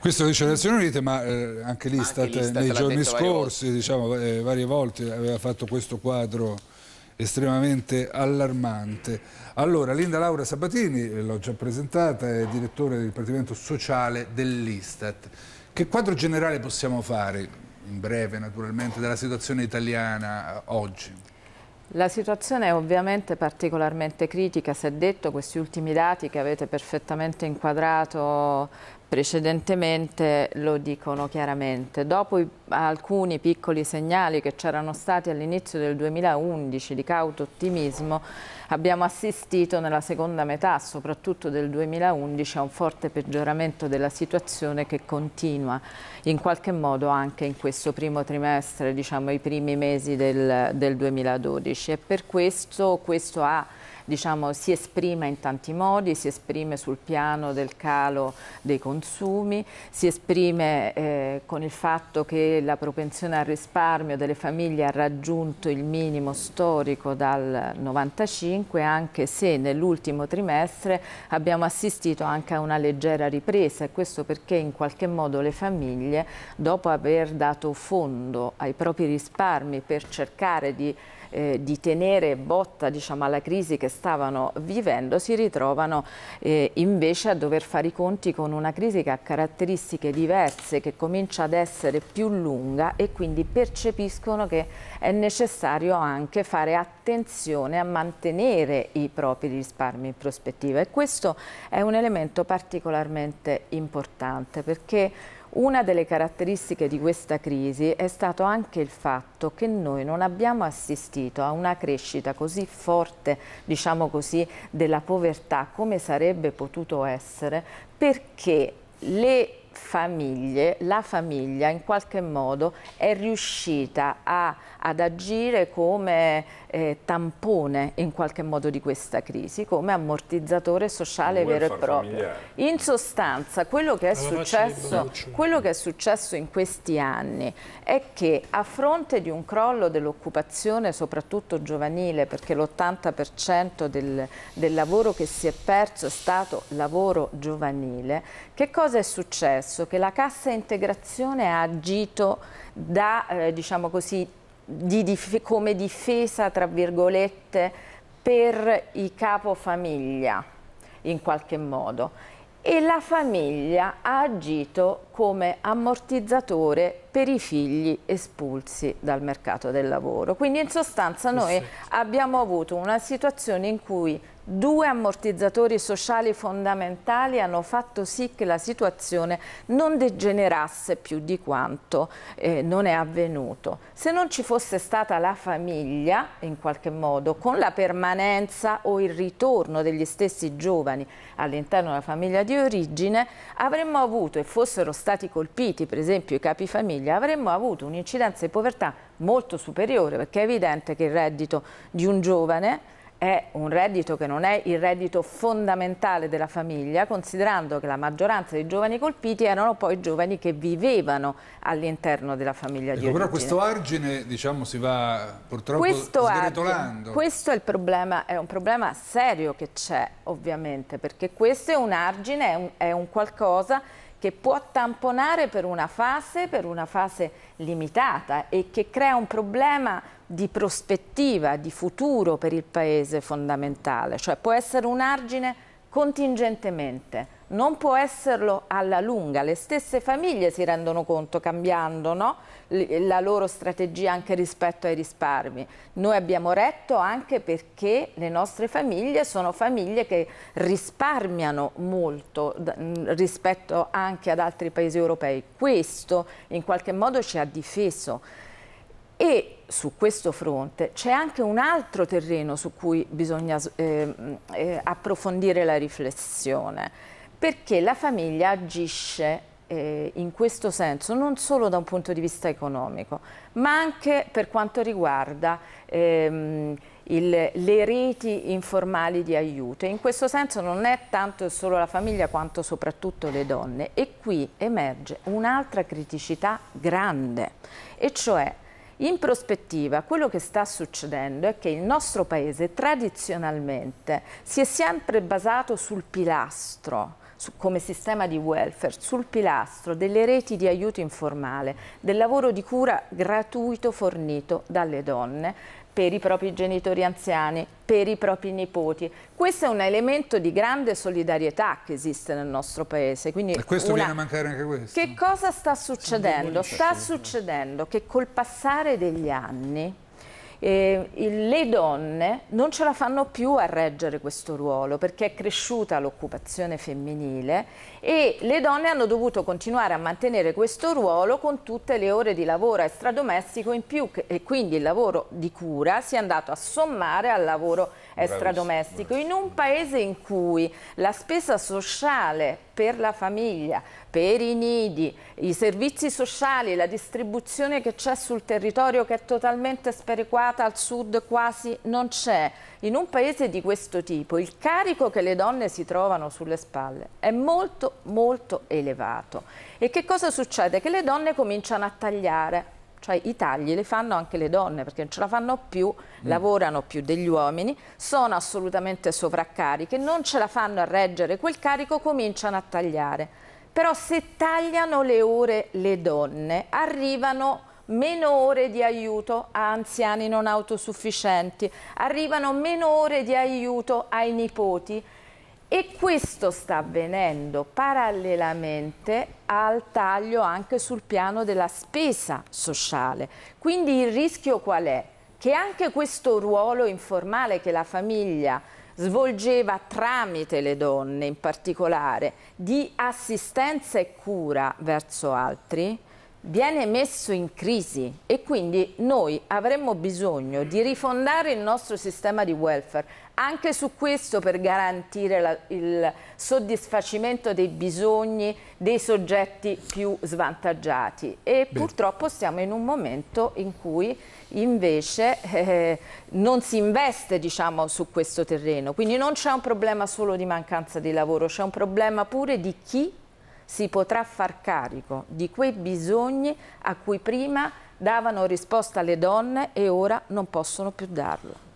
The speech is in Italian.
Questo dice le Nazioni Unite, ma eh, anche l'Istat nei giorni scorsi, diciamo, eh, varie volte aveva fatto questo quadro estremamente allarmante. Allora, Linda Laura Sabatini, eh, l'ho già presentata, è direttore del Dipartimento Sociale dell'Istat. Che quadro generale possiamo fare, in breve naturalmente, della situazione italiana oggi? La situazione è ovviamente particolarmente critica, si è detto questi ultimi dati che avete perfettamente inquadrato precedentemente lo dicono chiaramente. Dopo i, alcuni piccoli segnali che c'erano stati all'inizio del 2011 di cauto ottimismo, abbiamo assistito nella seconda metà, soprattutto del 2011, a un forte peggioramento della situazione che continua in qualche modo anche in questo primo trimestre, diciamo i primi mesi del, del 2012 e per questo questo ha diciamo, si esprime in tanti modi, si esprime sul piano del calo dei consumi, si esprime eh, con il fatto che la propensione al risparmio delle famiglie ha raggiunto il minimo storico dal 95, anche se nell'ultimo trimestre abbiamo assistito anche a una leggera ripresa e questo perché in qualche modo le famiglie, dopo aver dato fondo ai propri risparmi per cercare di eh, di tenere botta diciamo, alla crisi che stavano vivendo si ritrovano eh, invece a dover fare i conti con una crisi che ha caratteristiche diverse, che comincia ad essere più lunga e quindi percepiscono che è necessario anche fare attenzione a mantenere i propri risparmi in prospettiva. E questo è un elemento particolarmente importante perché una delle caratteristiche di questa crisi è stato anche il fatto che noi non abbiamo assistito a una crescita così forte, diciamo così, della povertà come sarebbe potuto essere perché le famiglie, la famiglia in qualche modo è riuscita a, ad agire come eh, tampone in qualche modo di questa crisi, come ammortizzatore sociale vero e proprio. Familiare. In sostanza quello che, successo, quello che è successo in questi anni è che a fronte di un crollo dell'occupazione soprattutto giovanile, perché l'80% del, del lavoro che si è perso è stato lavoro giovanile, che cosa è successo? Che la cassa integrazione ha agito da, eh, diciamo così, di dif come difesa, tra virgolette, per i capofamiglia, in qualche modo. E la famiglia ha agito come ammortizzatore per i figli espulsi dal mercato del lavoro. Quindi in sostanza noi abbiamo avuto una situazione in cui Due ammortizzatori sociali fondamentali hanno fatto sì che la situazione non degenerasse più di quanto eh, non è avvenuto. Se non ci fosse stata la famiglia, in qualche modo, con la permanenza o il ritorno degli stessi giovani all'interno della famiglia di origine, avremmo avuto, e fossero stati colpiti per esempio i capifamiglia, avremmo avuto un'incidenza di povertà molto superiore, perché è evidente che il reddito di un giovane è un reddito che non è il reddito fondamentale della famiglia, considerando che la maggioranza dei giovani colpiti erano poi giovani che vivevano all'interno della famiglia ecco, di origine. Però questo argine diciamo, si va purtroppo questo sgretolando. Argine, questo è, il problema, è un problema serio che c'è ovviamente, perché questo è un argine, è un, è un qualcosa che può tamponare per una fase, per una fase limitata e che crea un problema di prospettiva, di futuro per il Paese fondamentale, cioè può essere un argine contingentemente, non può esserlo alla lunga. Le stesse famiglie si rendono conto, cambiando no? la loro strategia anche rispetto ai risparmi. Noi abbiamo retto anche perché le nostre famiglie sono famiglie che risparmiano molto rispetto anche ad altri paesi europei. Questo in qualche modo ci ha difeso. E su questo fronte c'è anche un altro terreno su cui bisogna eh, eh, approfondire la riflessione, perché la famiglia agisce eh, in questo senso non solo da un punto di vista economico, ma anche per quanto riguarda ehm, il, le reti informali di aiuto. in questo senso non è tanto solo la famiglia quanto soprattutto le donne. E qui emerge un'altra criticità grande, e cioè in prospettiva, quello che sta succedendo è che il nostro paese tradizionalmente si è sempre basato sul pilastro su, come sistema di welfare sul pilastro delle reti di aiuto informale, del lavoro di cura gratuito fornito dalle donne per i propri genitori anziani, per i propri nipoti. Questo è un elemento di grande solidarietà che esiste nel nostro paese. Quindi e questo una... viene a mancare anche questo? Che cosa sta succedendo? Sta succedendo che col passare degli anni eh, le donne non ce la fanno più a reggere questo ruolo perché è cresciuta l'occupazione femminile e le donne hanno dovuto continuare a mantenere questo ruolo con tutte le ore di lavoro extradomestico in più e quindi il lavoro di cura si è andato a sommare al lavoro extradomestico in un paese in cui la spesa sociale per la famiglia, per i nidi, i servizi sociali, la distribuzione che c'è sul territorio che è totalmente sperequata al sud quasi non c'è. In un paese di questo tipo il carico che le donne si trovano sulle spalle è molto molto elevato. E che cosa succede? Che le donne cominciano a tagliare cioè i tagli li fanno anche le donne perché non ce la fanno più, mm. lavorano più degli uomini, sono assolutamente sovraccariche, non ce la fanno a reggere quel carico, cominciano a tagliare. Però se tagliano le ore le donne, arrivano meno ore di aiuto a anziani non autosufficienti, arrivano meno ore di aiuto ai nipoti e questo sta avvenendo parallelamente al taglio anche sul piano della spesa sociale. Quindi il rischio qual è? Che anche questo ruolo informale che la famiglia svolgeva tramite le donne in particolare di assistenza e cura verso altri viene messo in crisi e quindi noi avremmo bisogno di rifondare il nostro sistema di welfare. Anche su questo per garantire la, il soddisfacimento dei bisogni dei soggetti più svantaggiati. E Beh. purtroppo siamo in un momento in cui invece eh, non si investe diciamo, su questo terreno, quindi non c'è un problema solo di mancanza di lavoro, c'è un problema pure di chi si potrà far carico di quei bisogni a cui prima davano risposta le donne e ora non possono più darlo.